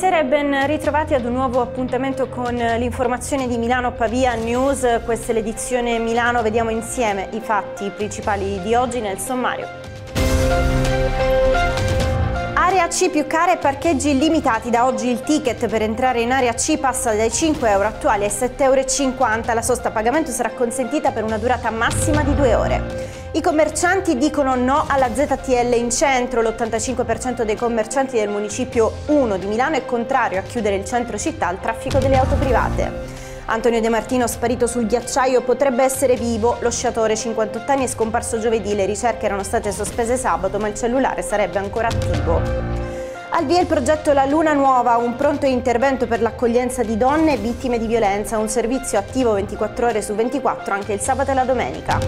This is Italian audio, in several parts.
Buonasera e ben ritrovati ad un nuovo appuntamento con l'informazione di Milano Pavia News. Questa è l'edizione Milano, vediamo insieme i fatti principali di oggi nel sommario. Area C più care e parcheggi limitati. Da oggi il ticket per entrare in area C passa dai 5 euro attuali ai 7,50 euro. La sosta a pagamento sarà consentita per una durata massima di due ore. I commercianti dicono no alla ZTL in centro, l'85% dei commercianti del municipio 1 di Milano è contrario a chiudere il centro città al traffico delle auto private. Antonio De Martino sparito sul ghiacciaio potrebbe essere vivo, lo sciatore 58 anni è scomparso giovedì, le ricerche erano state sospese sabato ma il cellulare sarebbe ancora attivo. Al via il progetto La Luna Nuova, un pronto intervento per l'accoglienza di donne vittime di violenza, un servizio attivo 24 ore su 24 anche il sabato e la domenica.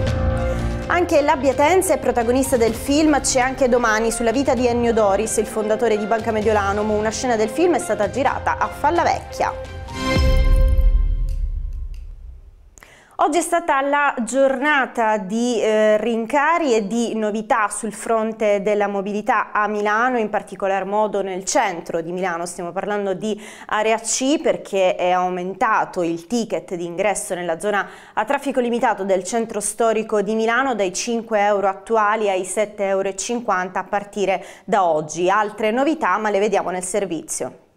Anche l'Abbiatenza è protagonista del film C'è anche domani sulla vita di Ennio Doris, il fondatore di Banca Mediolanum. Una scena del film è stata girata a Fallavecchia. Oggi è stata la giornata di eh, rincari e di novità sul fronte della mobilità a Milano, in particolar modo nel centro di Milano. Stiamo parlando di area C perché è aumentato il ticket di ingresso nella zona a traffico limitato del centro storico di Milano dai 5 euro attuali ai 7,50 euro a partire da oggi. Altre novità ma le vediamo nel servizio.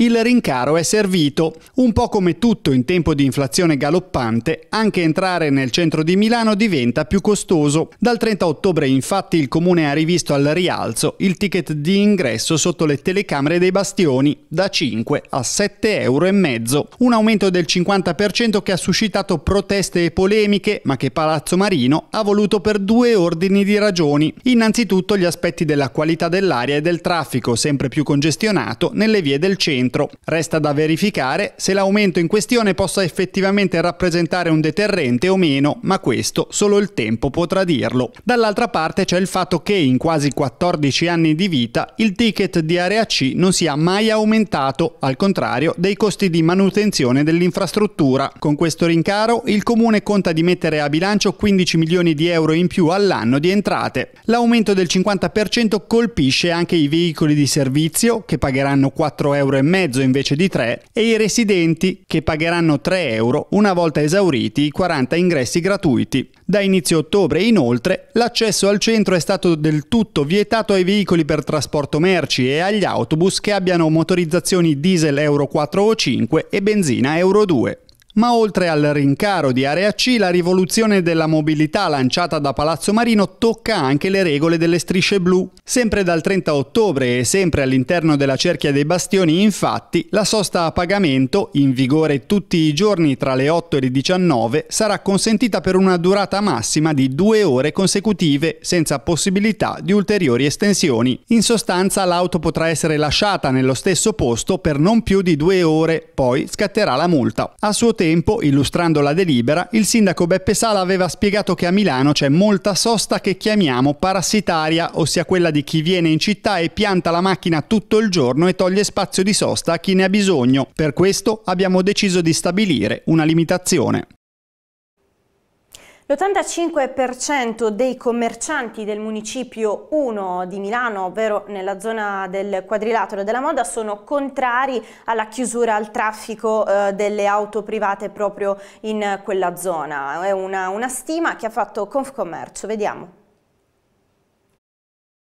Il rincaro è servito. Un po' come tutto in tempo di inflazione galoppante, anche entrare nel centro di Milano diventa più costoso. Dal 30 ottobre infatti il comune ha rivisto al rialzo il ticket di ingresso sotto le telecamere dei bastioni da 5 a 7 euro. Un aumento del 50% che ha suscitato proteste e polemiche, ma che Palazzo Marino ha voluto per due ordini di ragioni. Innanzitutto gli aspetti della qualità dell'aria e del traffico sempre più congestionato nelle vie del centro centro. Resta da verificare se l'aumento in questione possa effettivamente rappresentare un deterrente o meno, ma questo solo il tempo potrà dirlo. Dall'altra parte c'è il fatto che in quasi 14 anni di vita il ticket di area C non sia mai aumentato, al contrario dei costi di manutenzione dell'infrastruttura. Con questo rincaro il comune conta di mettere a bilancio 15 milioni di euro in più all'anno di entrate. L'aumento del 50% colpisce anche i veicoli di servizio che pagheranno 4,5 euro mezzo invece di 3 e i residenti che pagheranno 3 euro una volta esauriti i 40 ingressi gratuiti. Da inizio ottobre inoltre l'accesso al centro è stato del tutto vietato ai veicoli per trasporto merci e agli autobus che abbiano motorizzazioni diesel Euro 4 o 5 e benzina Euro 2. Ma oltre al rincaro di Area C, la rivoluzione della mobilità lanciata da Palazzo Marino tocca anche le regole delle strisce blu. Sempre dal 30 ottobre e sempre all'interno della cerchia dei bastioni, infatti, la sosta a pagamento, in vigore tutti i giorni tra le 8 e le 19, sarà consentita per una durata massima di due ore consecutive, senza possibilità di ulteriori estensioni. In sostanza l'auto potrà essere lasciata nello stesso posto per non più di due ore, poi scatterà la multa. A suo tempo tempo, illustrando la delibera, il sindaco Beppe Sala aveva spiegato che a Milano c'è molta sosta che chiamiamo parassitaria, ossia quella di chi viene in città e pianta la macchina tutto il giorno e toglie spazio di sosta a chi ne ha bisogno. Per questo abbiamo deciso di stabilire una limitazione. L'85% dei commercianti del municipio 1 di Milano, ovvero nella zona del quadrilatero della moda, sono contrari alla chiusura al traffico eh, delle auto private proprio in quella zona. È una, una stima che ha fatto Confcommercio. Vediamo.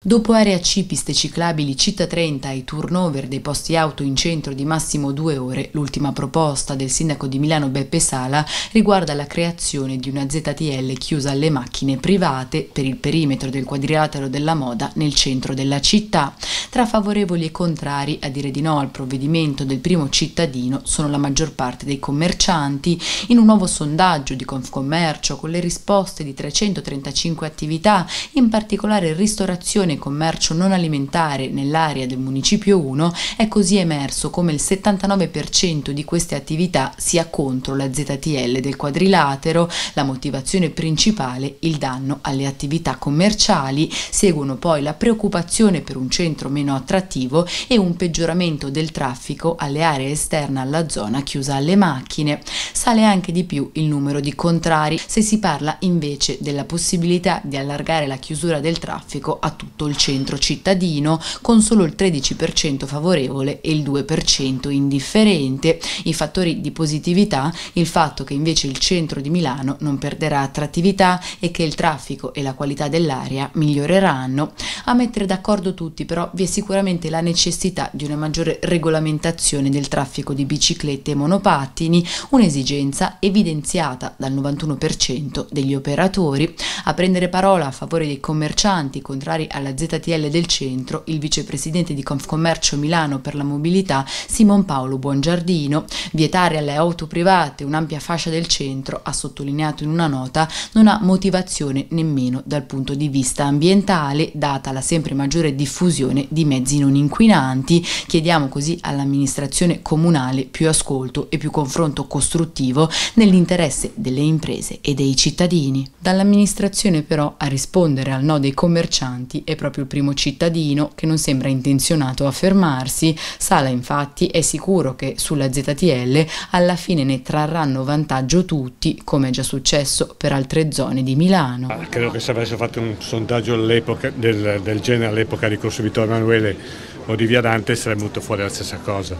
Dopo area C, piste ciclabili, città 30 e turnover dei posti auto in centro di massimo due ore, l'ultima proposta del sindaco di Milano Beppe Sala riguarda la creazione di una ZTL chiusa alle macchine private per il perimetro del quadrilatero della moda nel centro della città. Tra favorevoli e contrari a dire di no al provvedimento del primo cittadino sono la maggior parte dei commercianti. In un nuovo sondaggio di Confcommercio con le risposte di 335 attività, in particolare ristorazione e commercio non alimentare nell'area del municipio 1, è così emerso come il 79% di queste attività sia contro la ZTL del quadrilatero, la motivazione principale il danno alle attività commerciali, seguono poi la preoccupazione per un centro meno attrattivo e un peggioramento del traffico alle aree esterne alla zona chiusa alle macchine. Sale anche di più il numero di contrari se si parla invece della possibilità di allargare la chiusura del traffico a tutto voto il centro cittadino, con solo il 13% favorevole e il 2% indifferente. I fattori di positività, il fatto che invece il centro di Milano non perderà attrattività e che il traffico e la qualità dell'aria miglioreranno. A mettere d'accordo tutti però vi è sicuramente la necessità di una maggiore regolamentazione del traffico di biciclette e monopattini, un'esigenza evidenziata dal 91% degli operatori. A prendere parola a favore dei commercianti contrari alla ZTL del centro, il vicepresidente di Confcommercio Milano per la mobilità Simon Paolo Buongiardino. Vietare alle auto private un'ampia fascia del centro, ha sottolineato in una nota, non ha motivazione nemmeno dal punto di vista ambientale, data la sempre maggiore diffusione di mezzi non inquinanti. Chiediamo così all'amministrazione comunale più ascolto e più confronto costruttivo nell'interesse delle imprese e dei cittadini. Dall'amministrazione però a rispondere al no dei commercianti è proprio il primo cittadino che non sembra intenzionato a fermarsi. Sala infatti è sicuro che sulla ZTL alla fine ne trarranno vantaggio tutti, come è già successo per altre zone di Milano. Ah, credo che se avesse fatto un sondaggio del, del genere all'epoca di Corso Vittorio Emanuele o di Via Dante sarebbe venuto fuori la stessa cosa.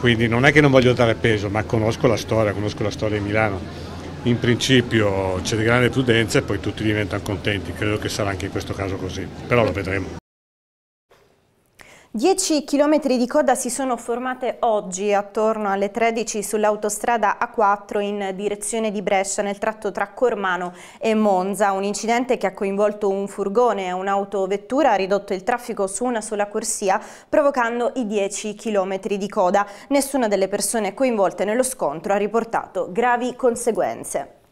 Quindi non è che non voglio dare peso, ma conosco la storia, conosco la storia di Milano. In principio c'è di grande prudenza e poi tutti diventano contenti, credo che sarà anche in questo caso così, però lo vedremo. 10 chilometri di coda si sono formate oggi attorno alle 13 sull'autostrada A4 in direzione di Brescia nel tratto tra Cormano e Monza. Un incidente che ha coinvolto un furgone e un'autovettura ha ridotto il traffico su una sola corsia provocando i 10 chilometri di coda. Nessuna delle persone coinvolte nello scontro ha riportato gravi conseguenze.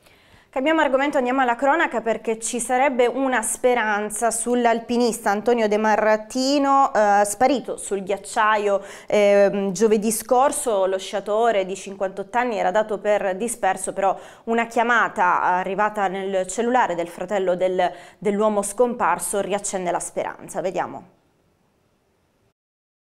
Cambiamo argomento, andiamo alla cronaca perché ci sarebbe una speranza sull'alpinista Antonio De Martino eh, sparito sul ghiacciaio eh, giovedì scorso, lo sciatore di 58 anni era dato per disperso però una chiamata arrivata nel cellulare del fratello del, dell'uomo scomparso riaccende la speranza, vediamo.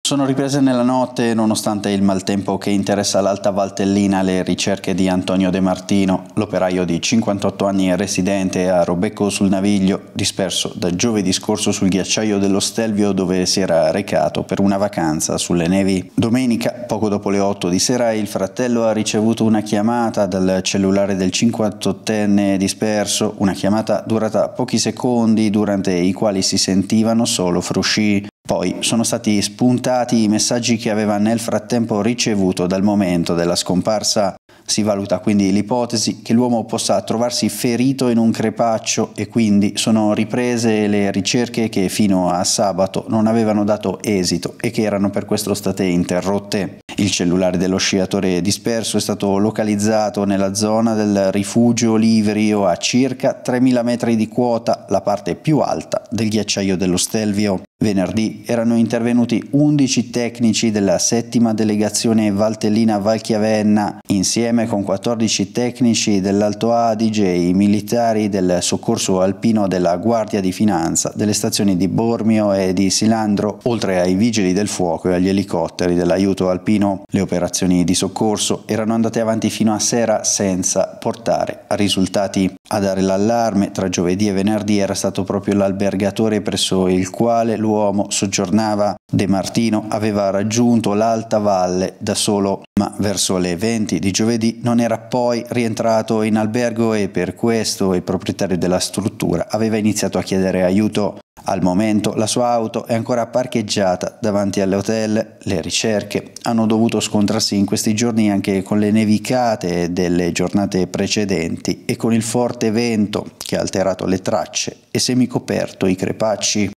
Sono riprese nella notte nonostante il maltempo che interessa l'Alta Valtellina le ricerche di Antonio De Martino, l'operaio di 58 anni residente a Robecco sul Naviglio, disperso da giovedì scorso sul ghiacciaio dello Stelvio dove si era recato per una vacanza sulle nevi. Domenica, poco dopo le 8 di sera, il fratello ha ricevuto una chiamata dal cellulare del 58enne disperso, una chiamata durata pochi secondi durante i quali si sentivano solo frusci poi sono stati spuntati i messaggi che aveva nel frattempo ricevuto dal momento della scomparsa. Si valuta quindi l'ipotesi che l'uomo possa trovarsi ferito in un crepaccio e quindi sono riprese le ricerche che fino a sabato non avevano dato esito e che erano per questo state interrotte. Il cellulare dello sciatore disperso è stato localizzato nella zona del rifugio Livrio a circa 3.000 metri di quota, la parte più alta del ghiacciaio dello Stelvio. Venerdì erano intervenuti 11 tecnici della settima delegazione Valtellina Valchiavenna insieme con 14 tecnici dell'Alto Adige, i militari del soccorso alpino della Guardia di Finanza, delle stazioni di Bormio e di Silandro, oltre ai vigili del fuoco e agli elicotteri dell'aiuto alpino. Le operazioni di soccorso erano andate avanti fino a sera senza portare a risultati. A dare l'allarme tra giovedì e venerdì era stato proprio l'albergatore presso il quale l'uomo soggiornava. De Martino aveva raggiunto l'alta valle da solo, ma verso le 20 di giovedì non era poi rientrato in albergo e per questo il proprietario della struttura aveva iniziato a chiedere aiuto al momento la sua auto è ancora parcheggiata davanti all'hotel. Le ricerche hanno dovuto scontrarsi in questi giorni anche con le nevicate delle giornate precedenti e con il forte vento che ha alterato le tracce e semicoperto i crepacci.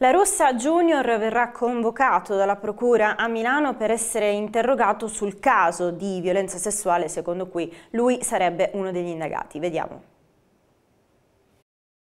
La Russa Junior verrà convocato dalla Procura a Milano per essere interrogato sul caso di violenza sessuale secondo cui lui sarebbe uno degli indagati. Vediamo.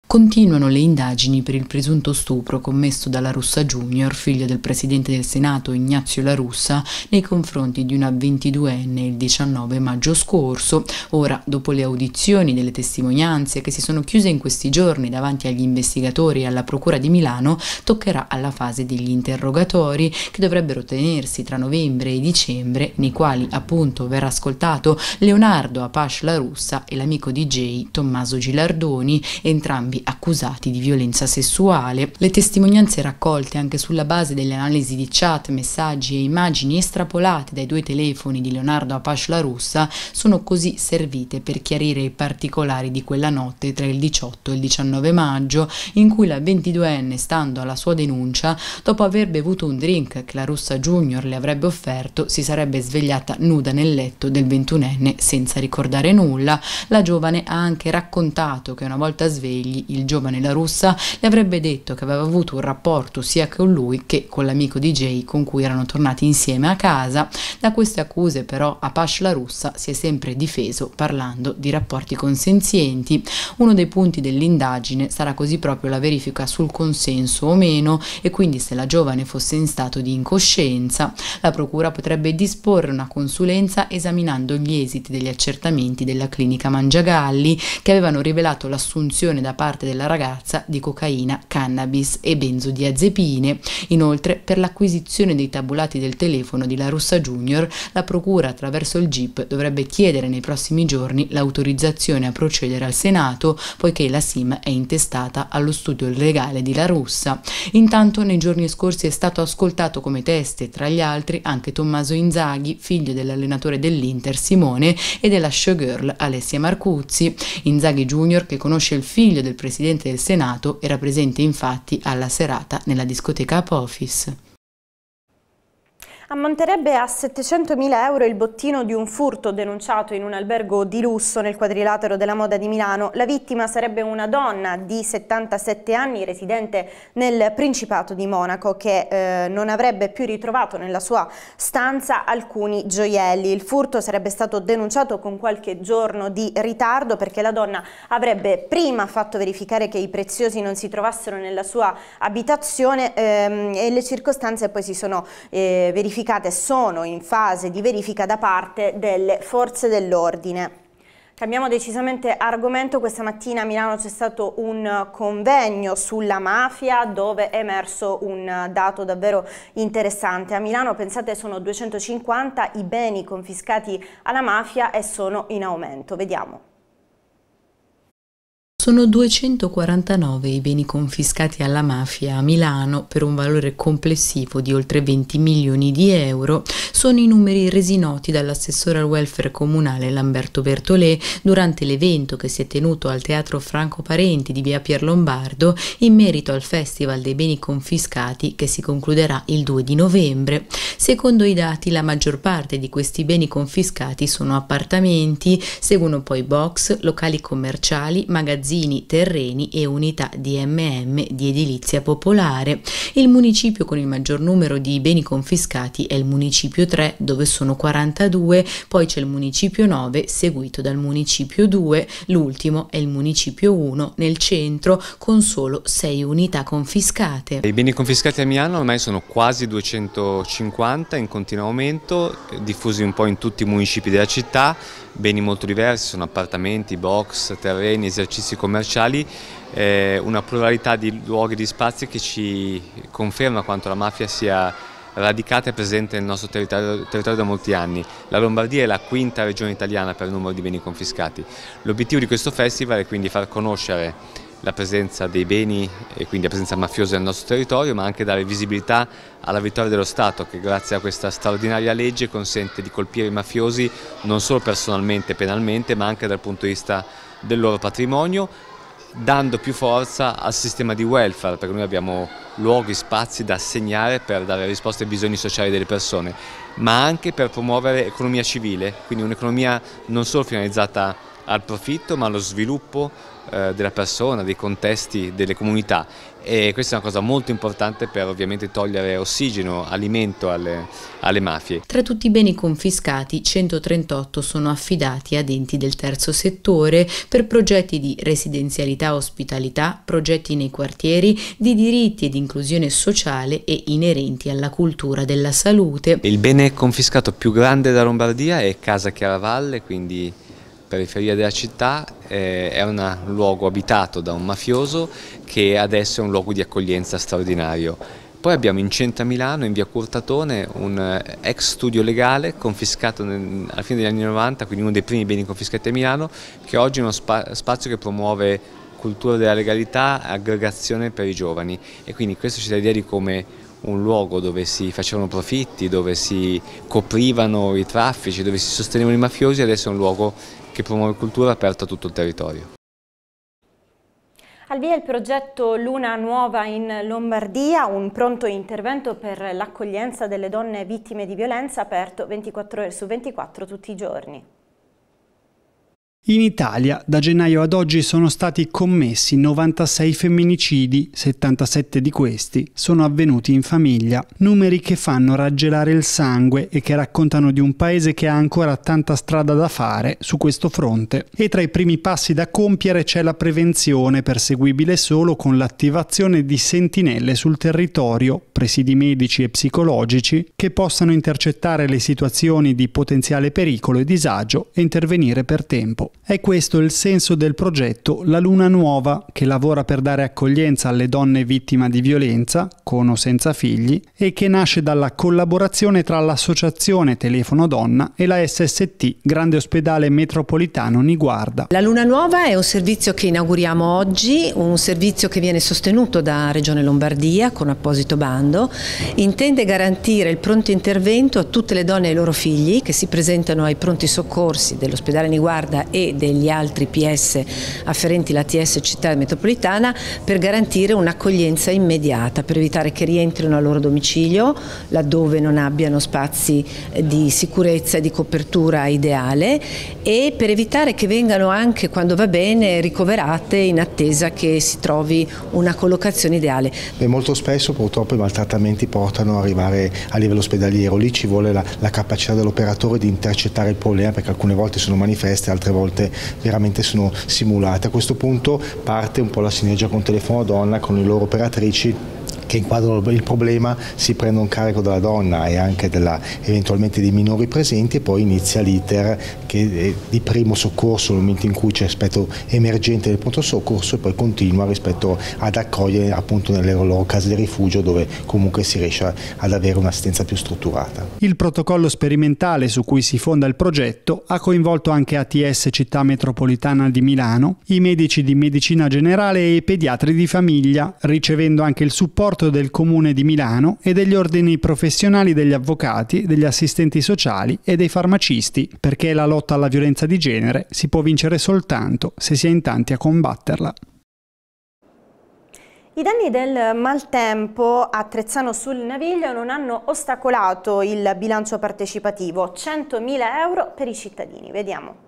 Continuano le indagini per il presunto stupro commesso dalla Russa Junior, figlia del presidente del Senato Ignazio La Russa, nei confronti di una 22enne il 19 maggio scorso. Ora, dopo le audizioni delle testimonianze che si sono chiuse in questi giorni davanti agli investigatori e alla Procura di Milano, toccherà alla fase degli interrogatori che dovrebbero tenersi tra novembre e dicembre, nei quali appunto verrà ascoltato Leonardo Apache La Russa e l'amico DJ Tommaso Gilardoni, entrambi accusati di violenza sessuale. Le testimonianze raccolte anche sulla base delle analisi di chat, messaggi e immagini estrapolate dai due telefoni di Leonardo Apache La Russa sono così servite per chiarire i particolari di quella notte tra il 18 e il 19 maggio in cui la 22enne, stando alla sua denuncia, dopo aver bevuto un drink che la Russa Junior le avrebbe offerto, si sarebbe svegliata nuda nel letto del 21enne senza ricordare nulla. La giovane ha anche raccontato che una volta svegli il giovane La Russa le avrebbe detto che aveva avuto un rapporto sia con lui che con l'amico DJ con cui erano tornati insieme a casa. Da queste accuse però Apache La Russa si è sempre difeso parlando di rapporti consenzienti. Uno dei punti dell'indagine sarà così proprio la verifica sul consenso o meno e quindi se la giovane fosse in stato di incoscienza. La procura potrebbe disporre una consulenza esaminando gli esiti degli accertamenti della clinica Mangiagalli che avevano rivelato l'assunzione da parte della ragazza di cocaina, cannabis e benzodiazepine. Inoltre, per l'acquisizione dei tabulati del telefono di La Russa Junior, la procura attraverso il GIP dovrebbe chiedere nei prossimi giorni l'autorizzazione a procedere al Senato, poiché la SIM è intestata allo studio legale di La Russa. Intanto nei giorni scorsi è stato ascoltato come teste, tra gli altri, anche Tommaso Inzaghi, figlio dell'allenatore dell'Inter Simone e della showgirl Alessia Marcuzzi. Inzaghi Junior, che conosce il figlio del presidente del Senato, era presente infatti alla serata nella discoteca Apophis. Ammonterebbe a 700.000 euro il bottino di un furto denunciato in un albergo di lusso nel quadrilatero della moda di Milano. La vittima sarebbe una donna di 77 anni residente nel Principato di Monaco che eh, non avrebbe più ritrovato nella sua stanza alcuni gioielli. Il furto sarebbe stato denunciato con qualche giorno di ritardo perché la donna avrebbe prima fatto verificare che i preziosi non si trovassero nella sua abitazione ehm, e le circostanze poi si sono eh, verificate verificate sono in fase di verifica da parte delle forze dell'ordine. Cambiamo decisamente argomento, questa mattina a Milano c'è stato un convegno sulla mafia dove è emerso un dato davvero interessante. A Milano pensate sono 250 i beni confiscati alla mafia e sono in aumento. Vediamo. Sono 249 i beni confiscati alla mafia a Milano per un valore complessivo di oltre 20 milioni di euro. Sono i numeri resi noti dall'assessore al welfare comunale Lamberto Bertolè durante l'evento che si è tenuto al Teatro Franco Parenti di via Pier Lombardo in merito al Festival dei beni confiscati che si concluderà il 2 di novembre. Secondo i dati la maggior parte di questi beni confiscati sono appartamenti, seguono poi box, locali commerciali, magazzini magazzini, terreni e unità di MM di edilizia popolare. Il municipio con il maggior numero di beni confiscati è il municipio 3 dove sono 42, poi c'è il municipio 9 seguito dal municipio 2, l'ultimo è il municipio 1 nel centro con solo 6 unità confiscate. I beni confiscati a Milano ormai sono quasi 250 in continuo aumento, diffusi un po' in tutti i municipi della città beni molto diversi, sono appartamenti, box, terreni, esercizi commerciali, eh, una pluralità di luoghi e di spazi che ci conferma quanto la mafia sia radicata e presente nel nostro territorio, territorio, da molti anni. La Lombardia è la quinta regione italiana per numero di beni confiscati. L'obiettivo di questo festival è quindi far conoscere la presenza dei beni e quindi la presenza mafiosa nel nostro territorio, ma anche dare visibilità alla vittoria dello Stato che grazie a questa straordinaria legge consente di colpire i mafiosi non solo personalmente e penalmente, ma anche dal punto di vista del loro patrimonio, dando più forza al sistema di welfare, perché noi abbiamo luoghi, spazi da assegnare per dare risposte ai bisogni sociali delle persone, ma anche per promuovere economia civile, quindi un'economia non solo finalizzata al profitto, ma allo sviluppo della persona, dei contesti, delle comunità e questa è una cosa molto importante per ovviamente togliere ossigeno, alimento alle, alle mafie. Tra tutti i beni confiscati 138 sono affidati ad enti del terzo settore per progetti di residenzialità ospitalità, progetti nei quartieri, di diritti e di inclusione sociale e inerenti alla cultura della salute. Il bene confiscato più grande da Lombardia è Casa Chiaravalle, quindi periferia della città, eh, è un luogo abitato da un mafioso che adesso è un luogo di accoglienza straordinario. Poi abbiamo in centro a Milano, in via Curtatone, un eh, ex studio legale confiscato nel, alla fine degli anni 90, quindi uno dei primi beni confiscati a Milano, che oggi è uno spa spazio che promuove cultura della legalità, aggregazione per i giovani e quindi questo ci dà l'idea di come un luogo dove si facevano profitti, dove si coprivano i traffici, dove si sostenevano i mafiosi, adesso è un luogo che promuove cultura aperta a tutto il territorio. Al via il progetto Luna Nuova in Lombardia, un pronto intervento per l'accoglienza delle donne vittime di violenza aperto 24 ore su 24 tutti i giorni. In Italia da gennaio ad oggi sono stati commessi 96 femminicidi, 77 di questi sono avvenuti in famiglia, numeri che fanno raggelare il sangue e che raccontano di un paese che ha ancora tanta strada da fare su questo fronte. E tra i primi passi da compiere c'è la prevenzione, perseguibile solo con l'attivazione di sentinelle sul territorio, presidi medici e psicologici, che possano intercettare le situazioni di potenziale pericolo e disagio e intervenire per tempo. È questo il senso del progetto La Luna Nuova, che lavora per dare accoglienza alle donne vittime di violenza, con o senza figli, e che nasce dalla collaborazione tra l'Associazione Telefono Donna e la SST, Grande Ospedale Metropolitano Niguarda. La Luna Nuova è un servizio che inauguriamo oggi, un servizio che viene sostenuto da Regione Lombardia con apposito bando, intende garantire il pronto intervento a tutte le donne e ai loro figli che si presentano ai pronti soccorsi dell'ospedale Niguarda e degli altri PS afferenti l'ATS città metropolitana per garantire un'accoglienza immediata, per evitare che rientrino al loro domicilio laddove non abbiano spazi di sicurezza e di copertura ideale e per evitare che vengano anche quando va bene ricoverate in attesa che si trovi una collocazione ideale. E molto spesso purtroppo i maltrattamenti portano ad arrivare a livello ospedaliero, lì ci vuole la, la capacità dell'operatore di intercettare il problema perché alcune volte sono manifeste, altre volte veramente sono simulate. A questo punto parte un po' la sinergia con Telefono Donna, con le loro operatrici che inquadrano il problema si prendono carico della donna e anche della, eventualmente dei minori presenti e poi inizia l'iter di primo soccorso nel momento in cui c'è aspetto emergente del pronto soccorso e poi continua rispetto ad accogliere appunto nelle loro case di rifugio dove comunque si riesce ad avere un'assistenza più strutturata. Il protocollo sperimentale su cui si fonda il progetto ha coinvolto anche ATS Città Metropolitana di Milano, i medici di medicina generale e i pediatri di famiglia, ricevendo anche il supporto supporto del Comune di Milano e degli ordini professionali degli avvocati, degli assistenti sociali e dei farmacisti, perché la lotta alla violenza di genere si può vincere soltanto se si è in tanti a combatterla. I danni del maltempo a Trezzano sul Naviglio non hanno ostacolato il bilancio partecipativo, 100.000 euro per i cittadini. Vediamo.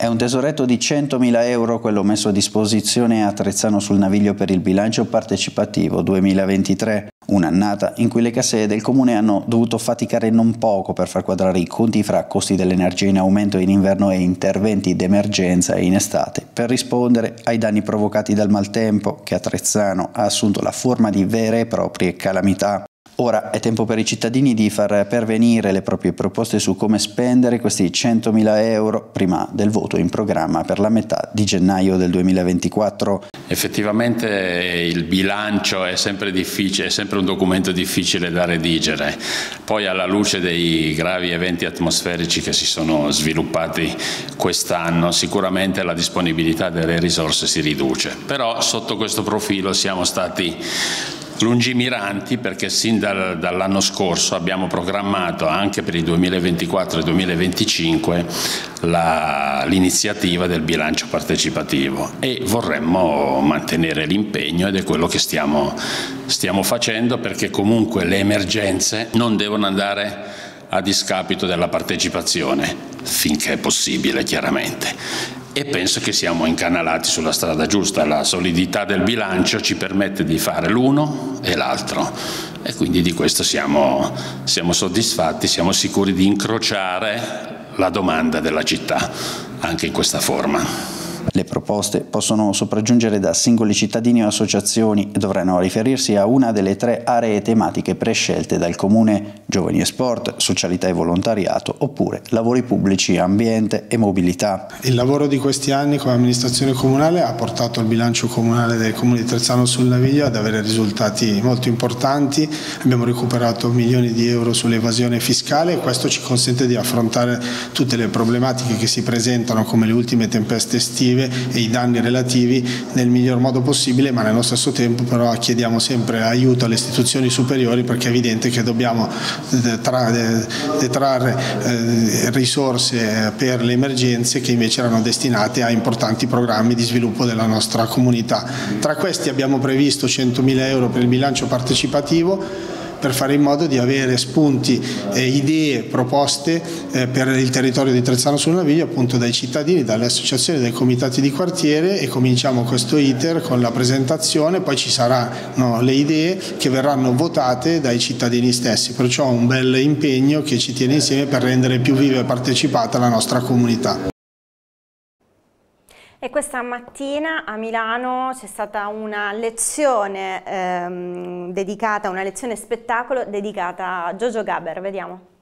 È un tesoretto di 100.000 euro quello messo a disposizione a Trezzano sul Naviglio per il bilancio partecipativo 2023, un'annata in cui le casse del comune hanno dovuto faticare non poco per far quadrare i conti fra costi dell'energia in aumento in inverno e interventi d'emergenza in estate per rispondere ai danni provocati dal maltempo che a Trezzano ha assunto la forma di vere e proprie calamità. Ora è tempo per i cittadini di far pervenire le proprie proposte su come spendere questi 100.000 euro prima del voto in programma per la metà di gennaio del 2024. Effettivamente il bilancio è sempre, è sempre un documento difficile da redigere, poi alla luce dei gravi eventi atmosferici che si sono sviluppati quest'anno sicuramente la disponibilità delle risorse si riduce, però sotto questo profilo siamo stati lungimiranti perché sin dal, dall'anno scorso abbiamo programmato anche per il 2024 e 2025 l'iniziativa del bilancio partecipativo. E vorremmo mantenere l'impegno ed è quello che stiamo, stiamo facendo perché comunque le emergenze non devono andare a discapito della partecipazione finché è possibile chiaramente e penso che siamo incanalati sulla strada giusta. La solidità del bilancio ci permette di fare l'uno e l'altro e quindi di questo siamo, siamo soddisfatti, siamo sicuri di incrociare la domanda della città anche in questa forma. Le proposte possono sopraggiungere da singoli cittadini o associazioni e dovranno riferirsi a una delle tre aree tematiche prescelte dal Comune giovani e sport, socialità e volontariato oppure lavori pubblici, ambiente e mobilità. Il lavoro di questi anni come amministrazione comunale ha portato il bilancio comunale del comune di Trezzano sul Naviglio ad avere risultati molto importanti, abbiamo recuperato milioni di euro sull'evasione fiscale e questo ci consente di affrontare tutte le problematiche che si presentano come le ultime tempeste estive e i danni relativi nel miglior modo possibile ma nello stesso tempo però chiediamo sempre aiuto alle istituzioni superiori perché è evidente che dobbiamo detrarre eh, risorse per le emergenze che invece erano destinate a importanti programmi di sviluppo della nostra comunità. Tra questi abbiamo previsto 100.000 euro per il bilancio partecipativo per fare in modo di avere spunti, eh, idee, proposte eh, per il territorio di Trezzano sul Naviglio appunto dai cittadini, dalle associazioni, dai comitati di quartiere e cominciamo questo iter con la presentazione, poi ci saranno le idee che verranno votate dai cittadini stessi, perciò un bel impegno che ci tiene insieme per rendere più viva e partecipata la nostra comunità. E questa mattina a Milano c'è stata una lezione ehm, dedicata, una lezione spettacolo dedicata a Giorgio Gaber, vediamo.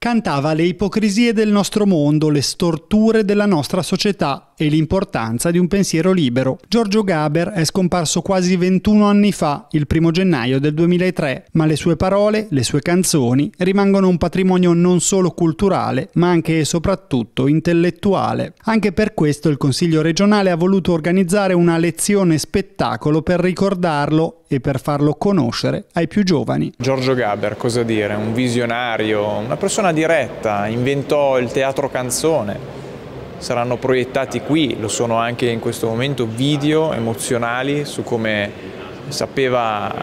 Cantava le ipocrisie del nostro mondo, le storture della nostra società e l'importanza di un pensiero libero. Giorgio Gaber è scomparso quasi 21 anni fa, il primo gennaio del 2003, ma le sue parole, le sue canzoni rimangono un patrimonio non solo culturale, ma anche e soprattutto intellettuale. Anche per questo il Consiglio regionale ha voluto organizzare una lezione spettacolo per ricordarlo e per farlo conoscere ai più giovani. Giorgio Gaber, cosa dire? Un visionario, una persona diretta, inventò il teatro canzone. Saranno proiettati qui, lo sono anche in questo momento, video emozionali su come sapeva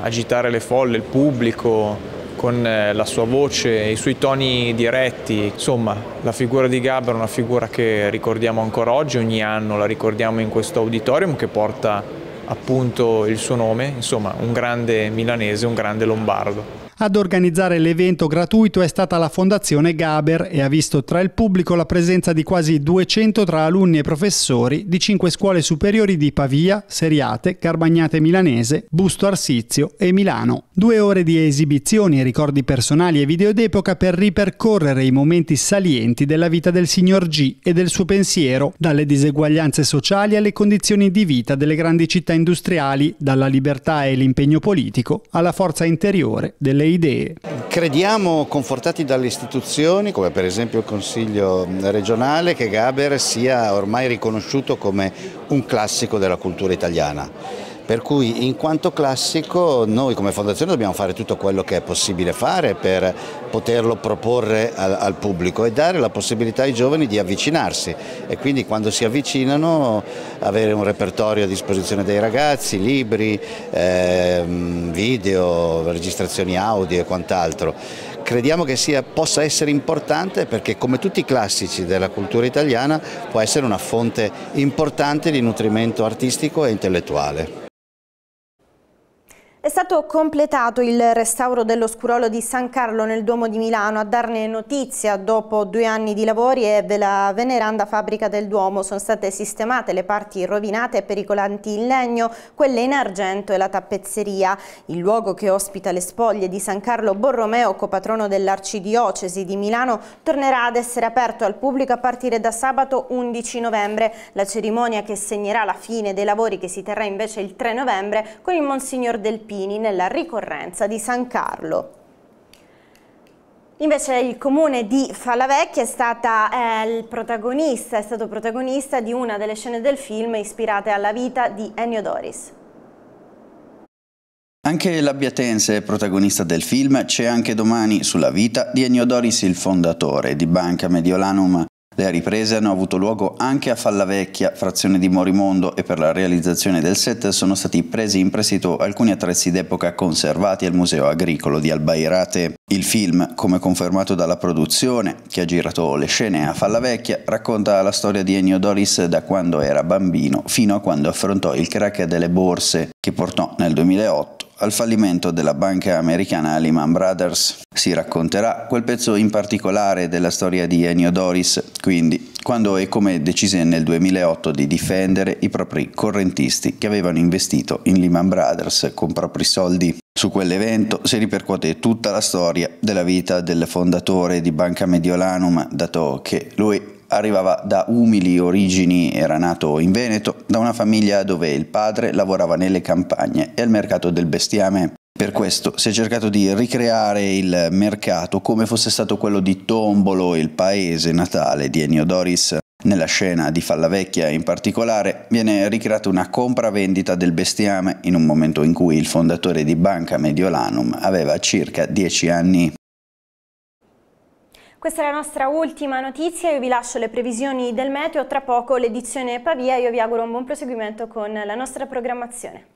agitare le folle, il pubblico, con eh, la sua voce i suoi toni diretti. Insomma, la figura di Gaber è una figura che ricordiamo ancora oggi, ogni anno la ricordiamo in questo auditorium che porta appunto il suo nome, insomma un grande milanese, un grande lombardo. Ad organizzare l'evento gratuito è stata la Fondazione Gaber e ha visto tra il pubblico la presenza di quasi 200 tra alunni e professori di cinque scuole superiori di Pavia, Seriate, Carbagnate Milanese, Busto Arsizio e Milano. Due ore di esibizioni, ricordi personali e video d'epoca per ripercorrere i momenti salienti della vita del signor G e del suo pensiero, dalle diseguaglianze sociali alle condizioni di vita delle grandi città industriali, dalla libertà e l'impegno politico alla forza interiore delle idee. Crediamo, confortati dalle istituzioni, come per esempio il Consiglio regionale, che Gaber sia ormai riconosciuto come un classico della cultura italiana. Per cui in quanto classico noi come fondazione dobbiamo fare tutto quello che è possibile fare per poterlo proporre al, al, pubblico e dare la possibilità ai giovani di avvicinarsi e quindi quando si avvicinano avere un repertorio a disposizione dei ragazzi, libri, eh, video, registrazioni audio e quant'altro crediamo che sia, possa essere importante perché come tutti i classici della cultura italiana può essere una fonte importante di nutrimento artistico e intellettuale. È stato completato il restauro dell'oscurolo di San Carlo nel Duomo di Milano. A darne notizia dopo due anni di lavori e della veneranda fabbrica del Duomo sono state sistemate le parti rovinate e pericolanti in legno, quelle in argento e la tappezzeria. Il luogo che ospita le spoglie di San Carlo Borromeo, copatrono dell'Arcidiocesi di Milano, tornerà ad essere aperto al pubblico a partire da sabato 11 novembre. La cerimonia che segnerà la fine dei lavori che si terrà invece il 3 novembre con il Monsignor del Alpini nella ricorrenza di San Carlo. Invece il comune di Fallavecchia è, stata, eh, protagonista, è stato protagonista di una delle scene del film ispirate alla vita di Ennio Doris. Anche l'Abbiatense è protagonista del film, c'è anche domani sulla vita di Ennio Doris, il fondatore di Banca Mediolanum le riprese hanno avuto luogo anche a Fallavecchia, frazione di Morimondo, e per la realizzazione del set sono stati presi in prestito alcuni attrezzi d'epoca conservati al Museo Agricolo di Albairate. Il film, come confermato dalla produzione, che ha girato le scene a Fallavecchia, racconta la storia di Ennio Doris da quando era bambino fino a quando affrontò il crack delle borse, che portò nel 2008 al fallimento della banca americana Lehman Brothers. Si racconterà quel pezzo in particolare della storia di Ennio Doris, quindi quando e come decise nel 2008 di difendere i propri correntisti che avevano investito in Lehman Brothers con propri soldi. Su quell'evento si ripercuote tutta la storia della vita del fondatore di Banca Mediolanum, dato che lui arrivava da umili origini, era nato in Veneto, da una famiglia dove il padre lavorava nelle campagne e al mercato del bestiame. Per questo si è cercato di ricreare il mercato come fosse stato quello di Tombolo, il paese natale di Ennio Doris. Nella scena di Fallavecchia in particolare viene ricreata una compra-vendita del bestiame in un momento in cui il fondatore di Banca Mediolanum aveva circa 10 anni. Questa è la nostra ultima notizia, io vi lascio le previsioni del meteo, tra poco l'edizione Pavia, io vi auguro un buon proseguimento con la nostra programmazione.